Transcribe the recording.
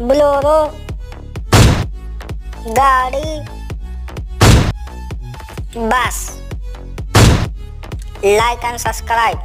Bolero गाड़ी बस। Like and subscribe